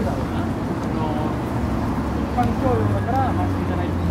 んだろうな、一般教養だから、マスクじゃない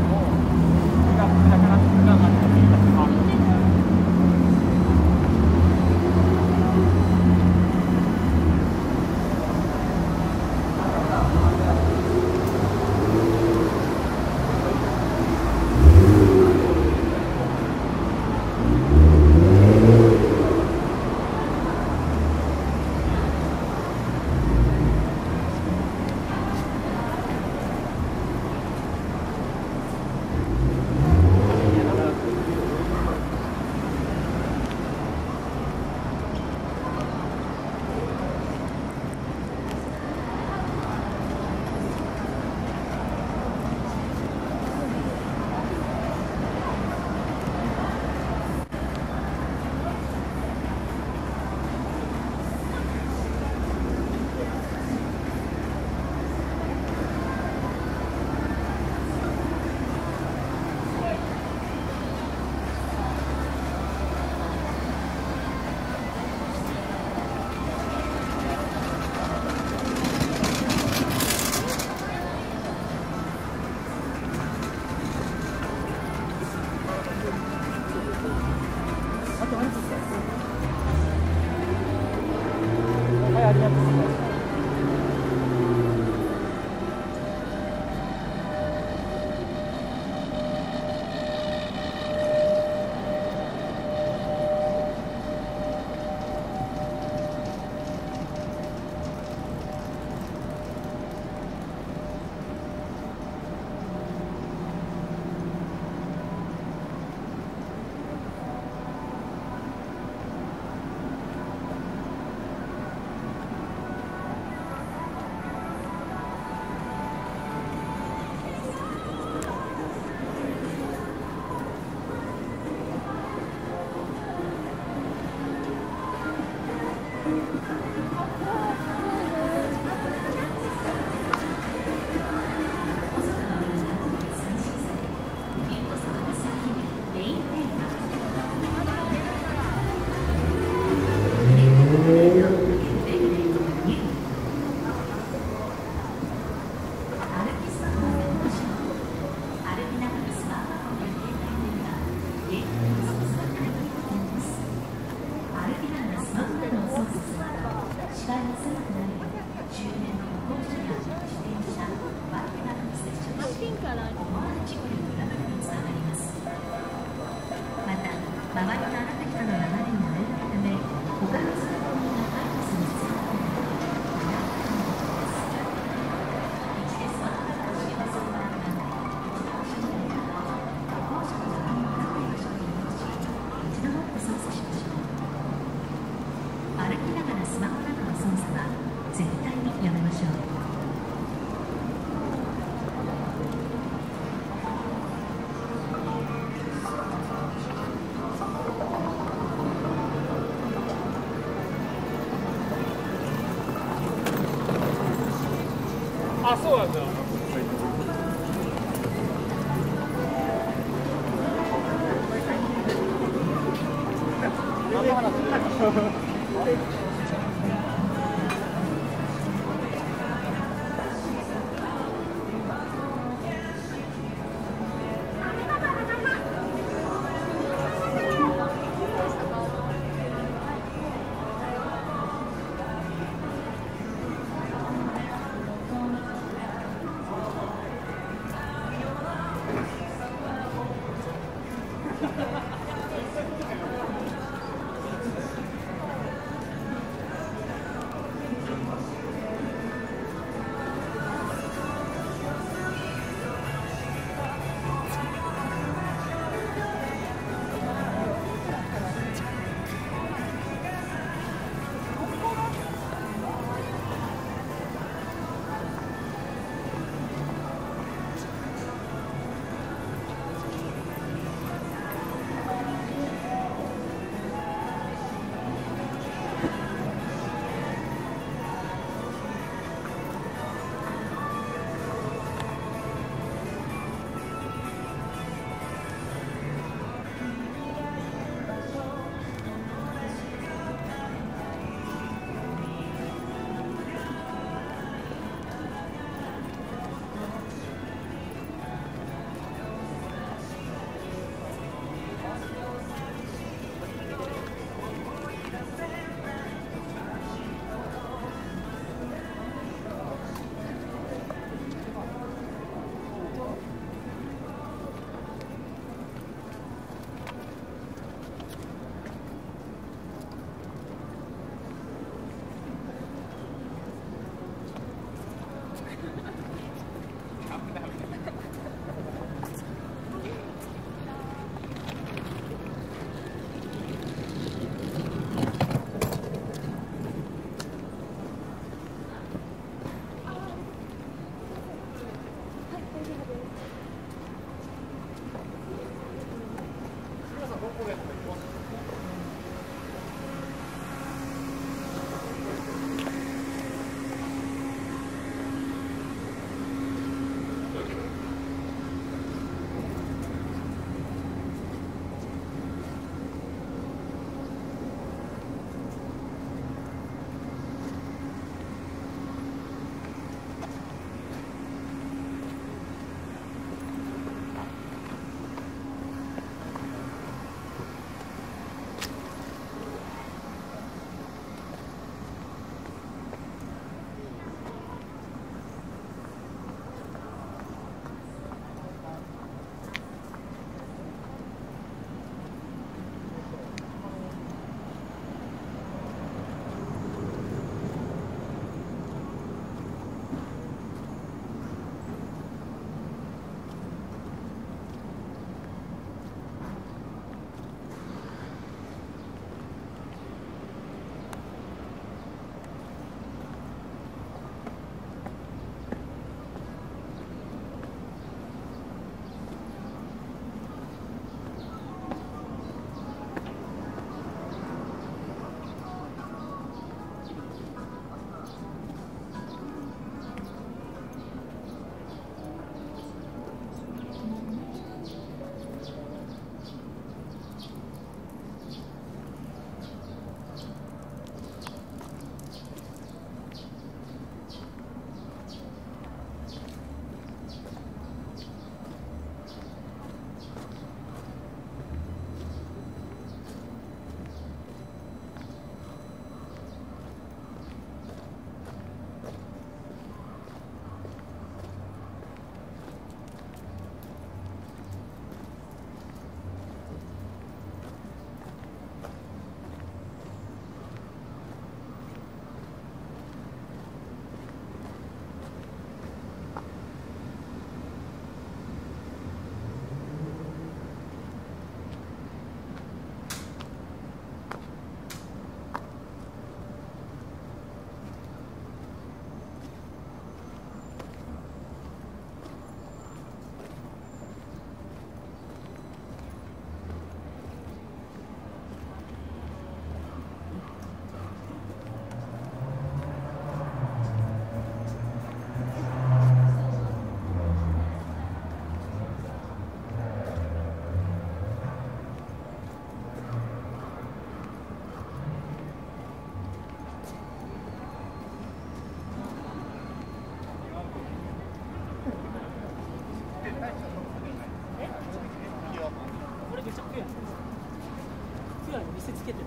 食うやん見せつけてる。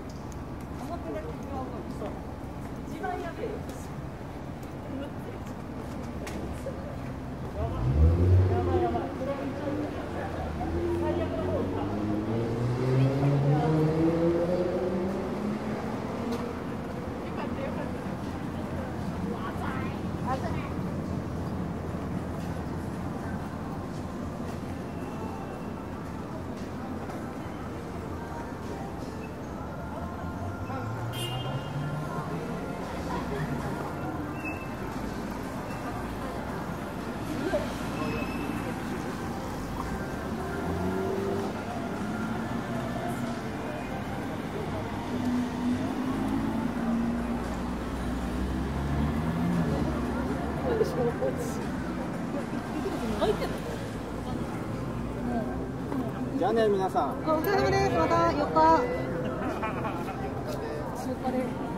表だけそう。一番やべえよ。ゃあね皆さんお疲れ様です。また4日。中華で。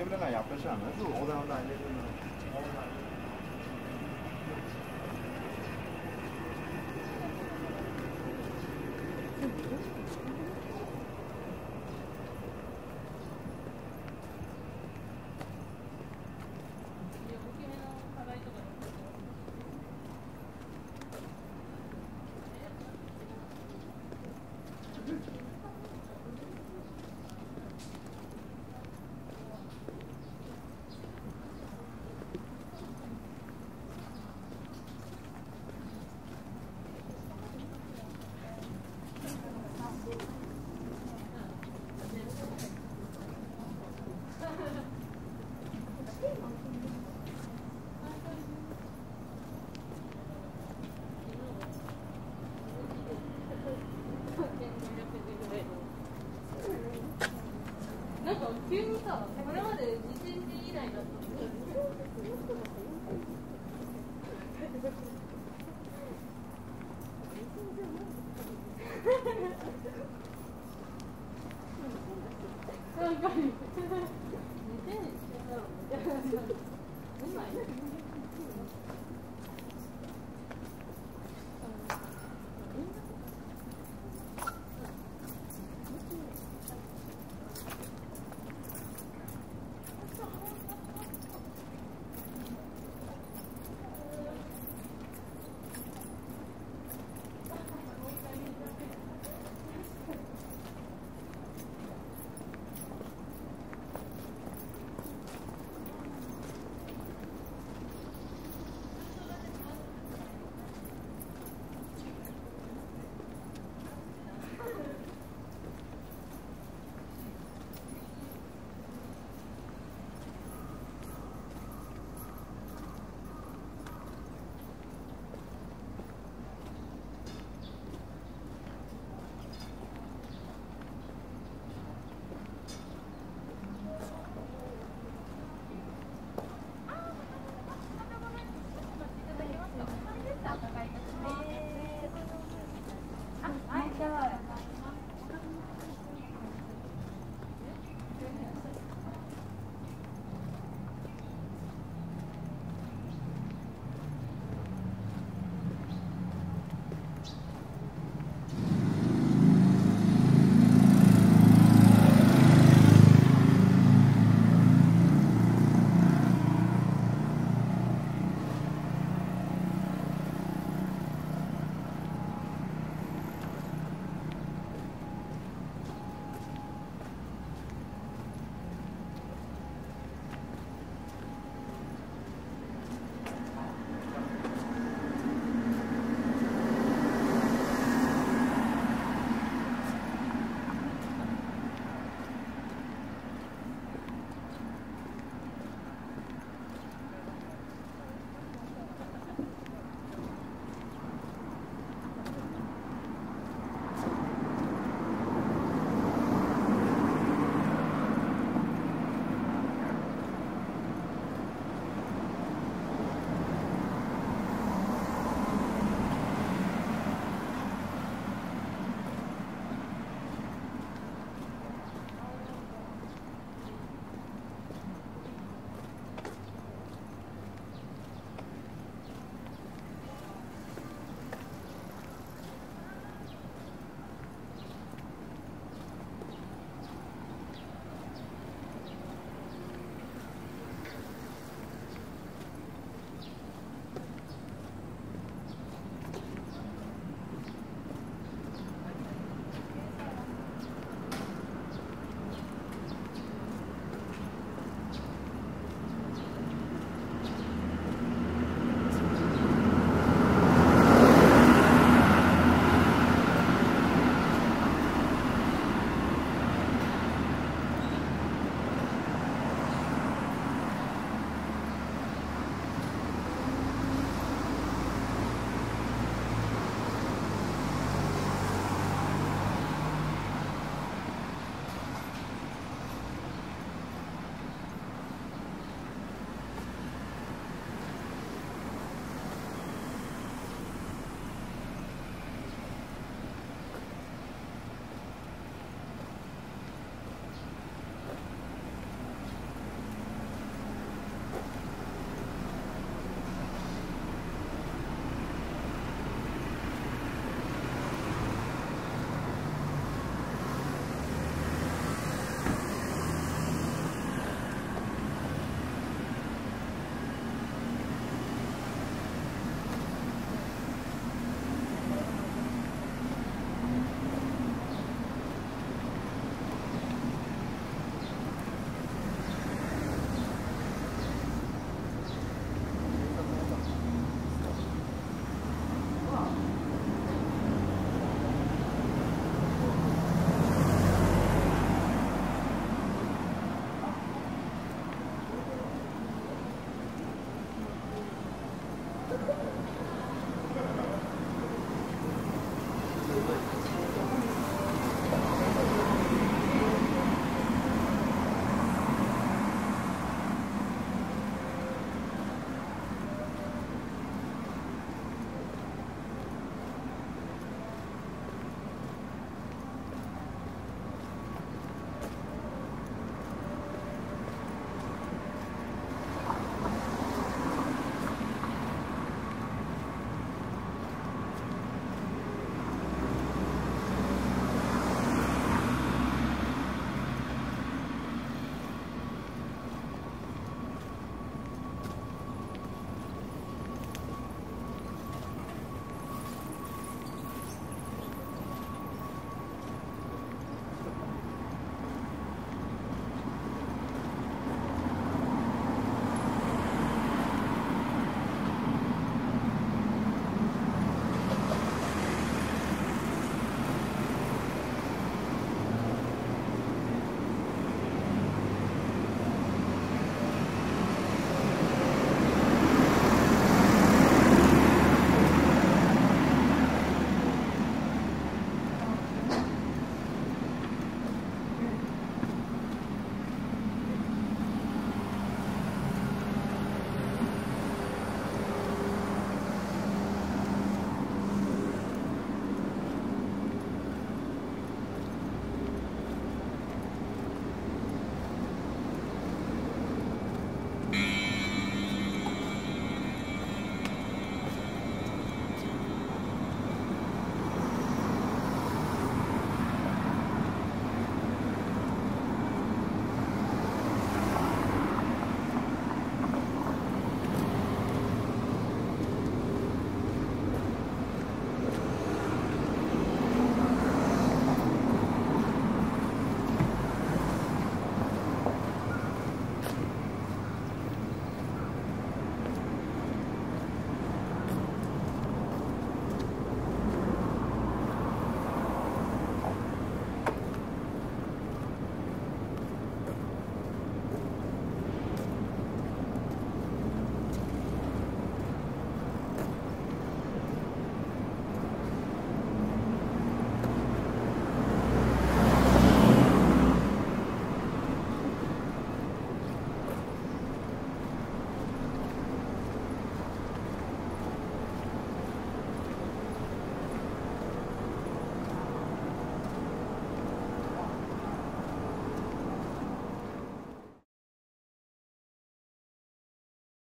接不了俺也不